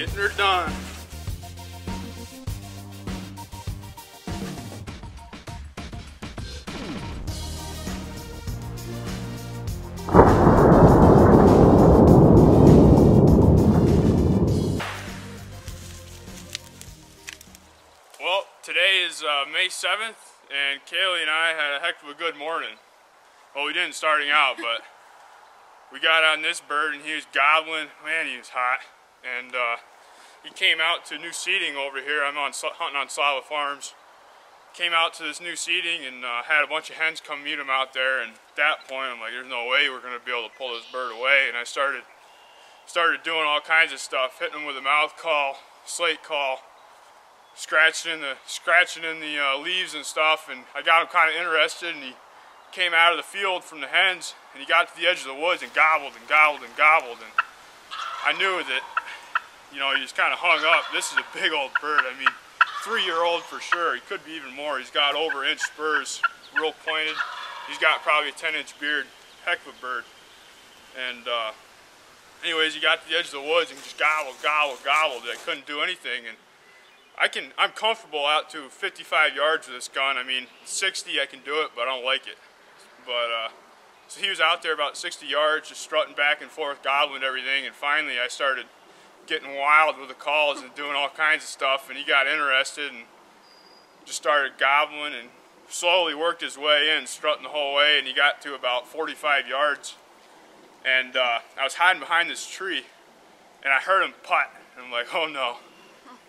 getting her done. Well, today is uh, May 7th, and Kaylee and I had a heck of a good morning. Well, we didn't starting out, but we got on this bird, and he was gobbling. Man, he was hot. And uh, he came out to new seating over here. I'm on hunting on Slava Farms. Came out to this new seating and uh, had a bunch of hens come meet him out there. And at that point, I'm like, there's no way we're going to be able to pull this bird away. And I started started doing all kinds of stuff, hitting him with a mouth call, slate call, scratching in the scratching in the uh, leaves and stuff, and I got him kind of interested, and he came out of the field from the hens, and he got to the edge of the woods and gobbled and gobbled and gobbled, and I knew that, you know, he's kind of hung up. This is a big old bird. I mean, three-year-old for sure. He could be even more. He's got over inch spurs, real pointed. He's got probably a 10-inch beard. Heck of a bird. And uh, anyways, he got to the edge of the woods and just gobbled, gobbled, gobbled. I couldn't do anything, and I can, I'm comfortable out to 55 yards with this gun. I mean, 60 I can do it, but I don't like it. But, uh, so he was out there about 60 yards, just strutting back and forth, gobbling everything, and finally I started getting wild with the calls and doing all kinds of stuff, and he got interested and just started gobbling and slowly worked his way in, strutting the whole way, and he got to about 45 yards. And uh, I was hiding behind this tree, and I heard him putt. And I'm like, oh no.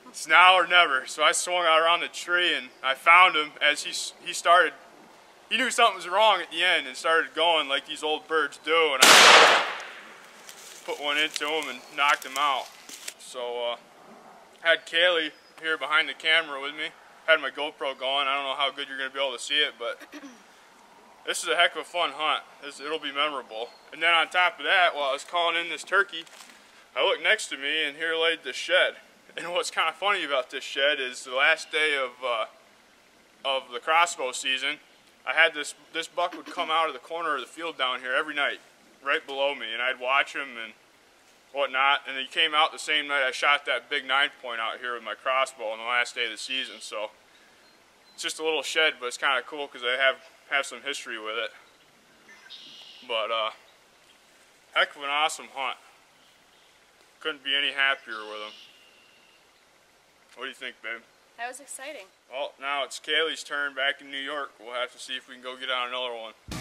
It's now or never. So I swung out around the tree and I found him as he, he started, he knew something was wrong at the end and started going like these old birds do. And I put one into him and knocked him out. So uh, had Kaylee here behind the camera with me. Had my GoPro going. I don't know how good you're going to be able to see it, but this is a heck of a fun hunt. This, it'll be memorable. And then on top of that, while I was calling in this turkey, I looked next to me and here laid the shed. And what's kind of funny about this shed is the last day of uh, of the crossbow season, I had this this buck would come out of the corner of the field down here every night, right below me, and I'd watch him and whatnot. And he came out the same night I shot that big nine point out here with my crossbow on the last day of the season. So it's just a little shed, but it's kind of cool because I have have some history with it. But uh, heck of an awesome hunt. Couldn't be any happier with him. What do you think, babe? That was exciting. Well, now it's Kaylee's turn back in New York. We'll have to see if we can go get on another one.